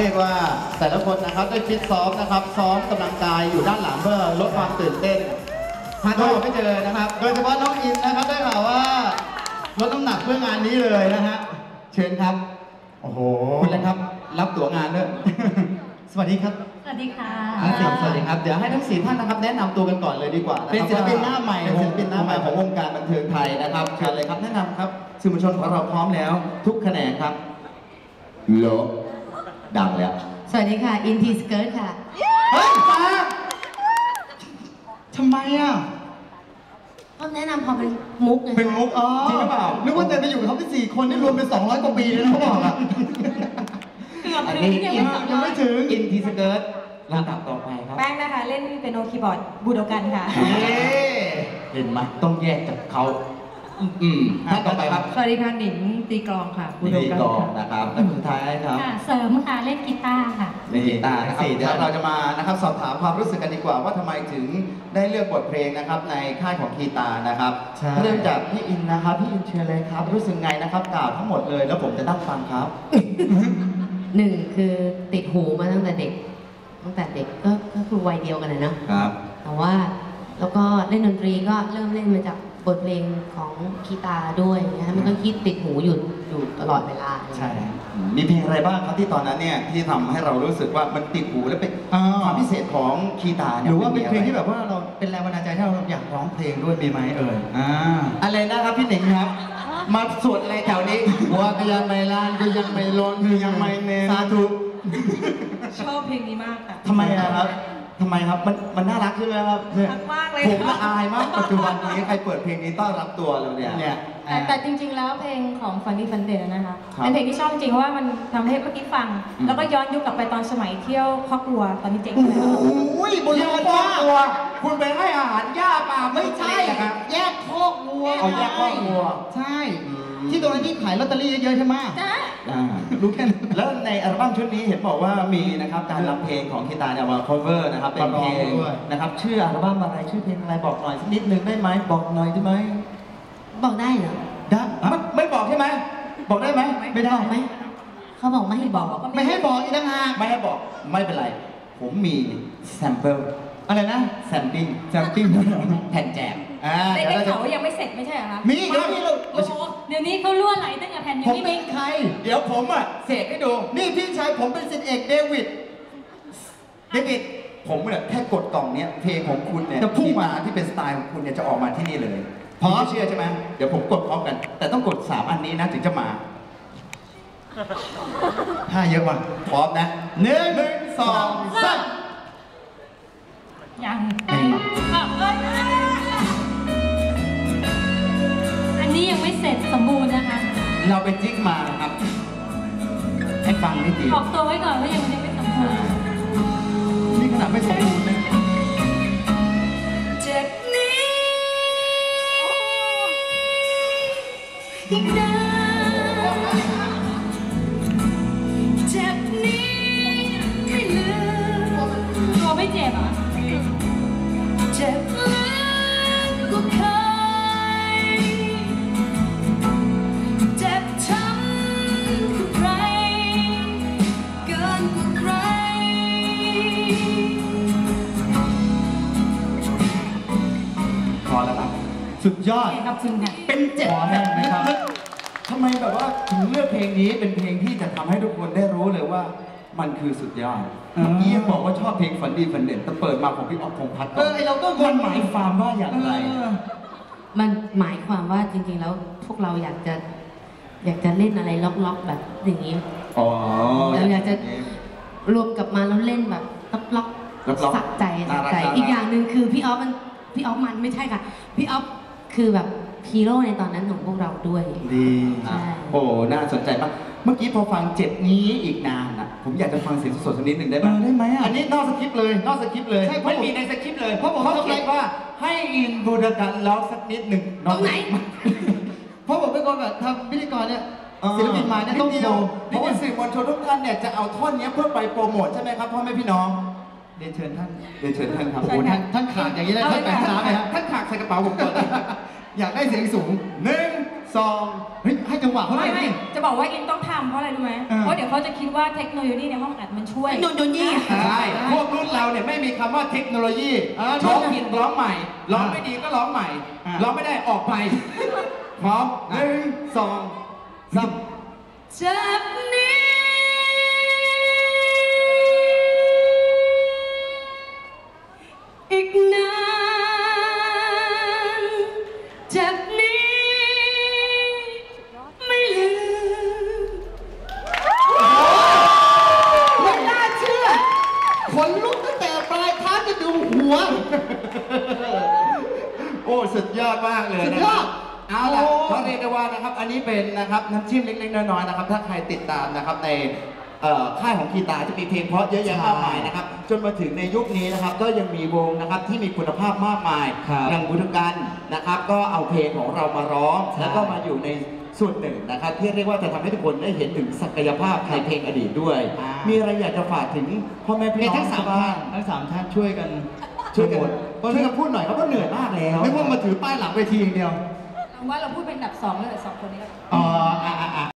เรียกว่าแต่ละคนนะครับได้ฟิตซ้อมนะครับซ้อมกำลังกายอยู่ด้านหลังเพื่อลดความตื่นเต้นหาตัวไม่เจอนะครับ โดยเฉพาะน้องอินนะครับได้ข่าวว่าลดน้ำหนักเพื่องานนี้เลยนะฮะเชิญครับโอ้โหคุณเลยครับ รับตั๋วงานด้วยสวัสดีครับ สวัสดีค่ะทั้งสี่สวัสดีครับเดี๋ยวให้ทั้งสี่ท่านนะครับ แนะนำตัวกันก่อนเลยดีกว่าะครับเป็นศิลปินหน้าใหม่เป็นศิลปินหน้าใหม่ของวงการบันเทิงไทยนะครับเชิญเลยครับแนะนำครับสื่อมวลชนของเราพร้อมแล้ว ทุกแขนงครับโล ดังแล้ว สวัสดีค่ะ อิน T-Skirt ค่ะ เฮ้ยฟ้าทำไมอะก็แนะนำพอเป็นมุกเลยเป็นมุกอ๋อจริงหรือเปล่านึกว่าจะไปอยู่กับเขาเป็นสี่คนนี่รวมเป็น200กว่าปีเลยนะเขาบอกอะเกือบอันถึนี้งยังอิไม่นสองยังร้อยไม่ถึงอิน T-Skirt ลำดับต่อไปครับ แป้งนะคะ เล่นเปียโนคีย์บอร์ดบูโดกันค่ะเอ๊ะเห็นไหมต้องแยกจากเขาอืมท่านต่อไปครับสวัสดีค่ะ หนิงตีกลองค่ะพิธีกรนะครับและสุดท้ายครับ ค่ะ เสริมค่ะ เล่นกีตา ร์ค่ะในกีตาร์นะครับเดี๋ยวเราจะมานะครับสอบถามความรู้สึกกันดีกว่า ว่าทำไมถึงได้เลือกบทเพลงนะครับในค่ายของกีตาร์นะครับใช่ เริ่มจากพี่อินนะครับพี่อินเชิญเลยครับ รู้สึกไงนะครับกล่าวทั้งหมดเลยแล้วผมจะนั่งฟังครับ หนึ่งคือติดหูมาตั้งแต่เด็ก ตั้งแต่เด็กก็ก็คือวัยเดียวกันเลยเนาะครับ แต่ว่า แล้วก็เล่นดนตรีก็เริ่มเล่นมาจากบทเพลงของกีตาร์ด้วยนะคะมันก็คิดติดหูอยู่อยู่ตลอดเวลาใช่มีเพลงอะไรบ้างครับที่ตอนนั้นเนี่ยที่ทำให้เรารู้สึกว่ามันติดหูและเป็นอ่า ความพิเศษของคีตาร์หเนี่ยรือว่าเป็นเพลงที่มีแบบว่าเราเป็นแรงบันดาลใจให้เราอยากร้องเพลงด้วยมีไหมเอ่ยอ่าอะไรนะครับพี่หนิงครับ มาสวดอะไรแถวนี้หัวก็ยังไม่ลานก็ยังไม่ล้นก็ยังไม่เนสาธุชอบเพลงนี้มากค่ะ ทำไมอะครับ ทำไมครับ มันมันน่ารักใช่ไหมครับเนี่ยรักมากเลยผมละอายมากปัจจุบันนี้ใครเปิดเพลงนี้ต้อนรับตัวเราเนี่ยเนี่ย แต่แต่จริง ๆ แล้วเพลงของ Funny Fun Day นะคะครับเป็นเพลงที่ชอบจริงเพราะว่ามันทำให้เมื่อกี้ฟัง อืม แล้วก็ย้อนยุคกลับไปตอนสมัยเที่ยวครอบครัวตอนนี้เจ๊งไปแล้วโอ้ยบนเรือจ้าตัวคุณไปให้อาหารหญ้าป่าไม่ใช่ครับแยกคอก วัวเอาแยกคอกวัว ใช่อืมที่ตรงนั้นที่ขายลอตเตอรี่เยอะๆใช่ไหมจ้าอ่ารู้แค่นั้น แล้วในอัลบั้มชุดนี้เห็นบอกว่ามีนะครับการนำเพลงของคีตาเนี่ยมา cover นะครับเป็นเพลงมาร้องด้วยนะครับชื่ออัลบั้มอะไรชื่อเพลงอะไรบอกหน่อยสักนิดนึงได้ไหมบอกหน่อยได้ไหมบอกได้เหรอได้ไม่ไม่บอกใช่ไหมบอกได้ไหมไม่ได้ไหมเขาบอกไม่ให้บอกไม่ให้บอกอีกต่างหากไม่ให้บอกไม่เป็นไร ผมมี sample อะไรนะ sampling sampling แผ่นแจม อ่าได้เดี๋ยวได้เราจะ ข่าวว่ายังไม่เสร็จไม่ใช่เหรอคะมีเดี๋ยวมีลูกโอ้โหเดี๋ยวนี้เขาล่วไหลตั้งแต่แผ่นผมนี้เป็นใคร เดี๋ยวผมอะเสกให้ดู นี่พี่ชายผมเป็นศิษย์เอกเดวิด เดวิด ผมเนี่ยแค่กดกล่องเนี้ยเพลงของคุณเนี่ยจะพุ่งที่มาที่เป็นสไตล์ของคุณเนี่ยจะออกมาที่นี่เลยพร้อม พี่เชื่อใช่ไหมเดี๋ยวผมกดพร้อมกัน แต่ต้องกด 3 อันนี้นะถึงจะมาท่าเยอะว่ะพร้อมนะหนึ่งสองสามยังเพลงมาอะเอ้ย เราไปจิ๊กมานะครับ ให้ฟังนิดเดียบวอกตัวไว้ก่อนว่ายังไม่สมบูรณ์นี่ขนาดไม่สมบูรณ์นะเจ็บนี้ยังได้ สุดยอด ขอบคุณค่ะ เป็นเจ็บพอแห้งไหมครับลึกๆทำไมแบบว่าถึงเลือกเพลงนี้เป็นเพลงที่จะทำให้ทุกคนได้รู้เลยว่า มันคือสุดยอดอ่าเมื่อกี้ยังบอกว่าชอบเพลงฝันดีฝันเด่นแต่เปิดมาของพี่อ๊อฟพงษ์พัฒน์เออไอเราก็มันหมายความว่าอย่างไร เออ มันหมายความว่าจริงๆแล้วพวกเราอยากจะ อยากจะเล่นอะไรล็อกๆแบบอย่างนี้ อ๋อ เราอยากจะ รวมกับมาแล้วเล่นแบบล็อกล็อกๆๆสะใจน่าสะรักใจน่ารัก อีกอย่างหนึ่งคือพี่ออฟมันพี่ออฟมันไม่ใช่ค่ะ พี่ออฟ คือแบบฮีโร่ในตอนนั้นของพวกเราด้วย ดีใช่ โอ้น่าสนใจมากเมื่อกี้พอฟังเจ็บนี้อีกนานนะผมอยากจะฟังเสียงสดๆสักนิดหนึ่งได้ไหมเออได้ไหมอะอันนี้นอกสคริปต์เลย นอกสคริปต์เลยใช่เพราะไม่มีในสคริปต์เลย เพราะผมเขาเขียนว่าให้อินบูโดกันร้องสักนิดหนึ่งตรงไหน เพราะผมเป็นคนแบบทำพิธีกรเนี่ยเออศิลปินมาเนี่ยต้องโชว์นิดโชเดียวเพราะว่าสื่อมวลชนทุกท่านเนี่ยจะเอาท่อนเนี้ยเพื่อไปโปรโมทใช่ไหมครับพ่อแม่พี่น้อง เรียนเชิญท่านเดี๋ยวเชิญท่านครับโอ้โหท่านท่านขาดอย่างนี้ได้ท่านแปลงน้ำไหมฮะท่านขากใส่กระเป๋าผมก่อนเลยอยากได้เสียงสูงหนึ่งสองเฮ้ยให้จังหวะเขาหน่ไม่อยไม่สิจะบอกว่าอินต้องทำเพราะอะไรรู้ไหมอ่าเพราะเดี๋ยวเขาจะคิดว่าเทคโนโลยีในห้องอัดมันช่วยนุ่นนุ่นนี่ใช่พวกรุ่นเราเนี่ยไม่มีคำว่าเทคโนโลยีอ่าร้องผิดร้องใหม่ร้องอ่าไม่ดีก็ร้องใหม่อ่าร้องไม่ได้ออกไปพร้อมหนึ่งสองสามจากนี้ ยอดมากเลยสุดนะยคอรัดบเอาล่ะโอ้ เขาเรียกได้ว่านะครับ อันนี้เป็นนะครับน้ำจิ้มเล็กๆน้อยๆนะครับ ถ้าใครติดตามนะครับในเอ่อค่ายของกีตาร์จะมีเพลงเพราะเยอะแยะมากมายนะครับ จนมาถึงในยุคนี้นะครับ ก็ยังมีวงนะครับที่มีคุณภาพมากมายครับอย่างบุญกันนะครับ ก็เอาเพลงของเรามาร้องใช่ แล้วก็มาอยู่ในส่วนหนึ่งนะครับ ที่เรียกว่าจะทำให้ทุกคนได้เห็นถึงศักยภาพในเพลงอดีตด้วยอ่ามีมีอะไรอยากจะฝากถึงพ่อแม่พี่เนี่ยน้องทั้งสามบ้าท่างนทั้งสามท่านช่วยกัน ช่วยกันหมดช่วยกันพูดหน่อยครับว่าเหนื่อยมากแล้วไม่ว่ามาถือป้ายหลังเวทีอย่างเดียว ว่าเราพูดเป็นอันดับสองเลยสองคนนี้แล้วกันอ๋ออะอะอะ